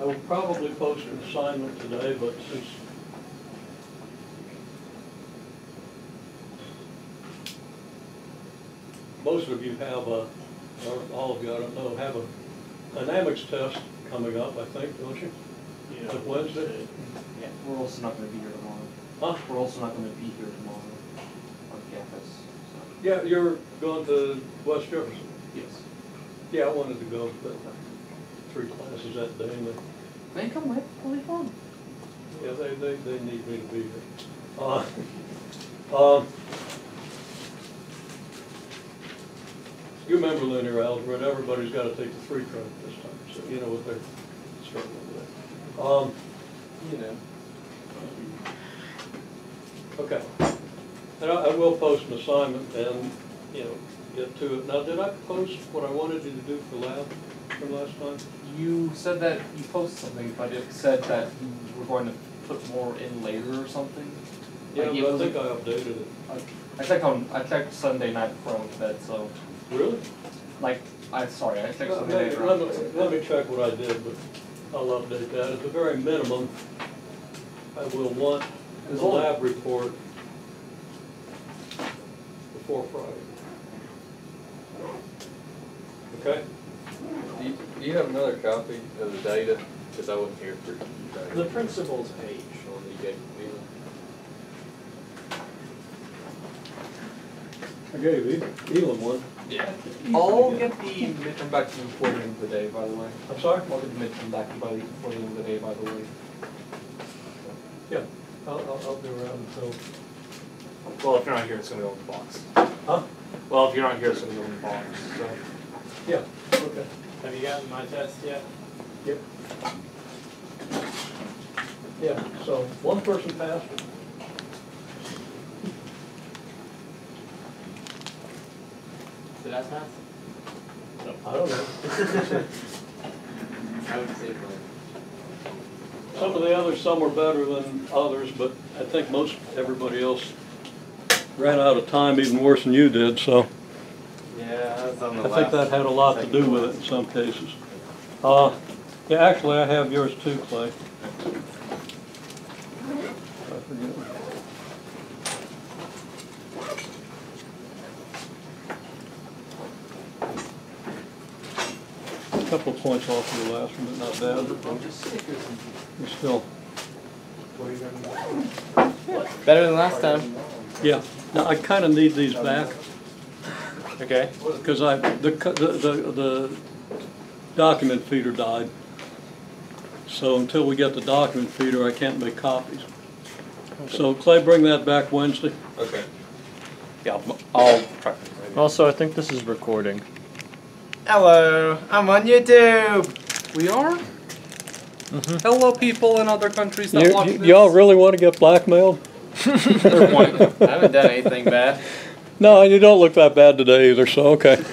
I will probably post an assignment today, but since most of you have a, or all of you, I don't know, have a dynamics test coming up, I think, don't you? Yeah. Is it Wednesday? Yeah, we're also not gonna be here tomorrow. Huh? We're also not gonna be here tomorrow on campus, so. Yeah, you're going to West Jefferson. Yes. Yeah, I wanted to go, but three classes that day, and they come late, it'll be fun. Yeah, they, they, they need me to be here. Uh, um, You remember linear algebra, and everybody's gotta take the three credit this time, so you know what they're struggling with. Um, You know. okay. And I, I will post an assignment and, you know, get to it. Now, did I post what I wanted you to do for lab from last time? You said that you posted something, but it said that you were going to put more in later or something. Yeah, Like, but I think I updated it. I- I checked on, I checked Sunday night before I went to bed, so, Really? like, I, sorry, I checked Sunday night let me, let me check what I did, but I'll update that. At the very minimum, I will want the lab report before Friday. Okay? Do you, do you have another copy of the data? Because I wasn't here for The data. principal's page. On the gate deal. I gave Elam one. Yeah. I'll get the midterm back to you before the end of the day, by the way. I'm sorry? I'll get the midterm back to you by the, before the end of the day, by the way. Yeah, I'll, I'll, I'll be around until, Well, if you're not here, it's gonna go in the box. huh? Well, if you're not here, it's gonna go in the box, so. Yeah, okay. Have you gotten my test yet? Yep. Yeah, so one person passed. Did I pass? I don't know. I would say. Some of the others, some were better than others, but I think most, everybody else ran out of time even worse than you did, so Yeah, that's on the I think that had a lot to do with it in some cases. Uh, yeah, actually, I have yours too, Clay. I forget. Couple of points off of the last one, but not bad. Bunch of stickers and. We're still, Better than last time. Yeah. Now, I kinda need these back. Okay. Because I, the, co- the, the, the document feeder died. So until we get the document feeder, I can't make copies. So Clay, bring that back Wednesday. Okay. Yeah, I'll, I'll try. Also, I think this is recording. Hello, I'm on YouTube. We are? Mm-hmm. Hello, people in other countries that You, watch you- this. y'all really want to get blackmailed? I haven't done anything bad. No, and you don't look that bad today either, so, okay.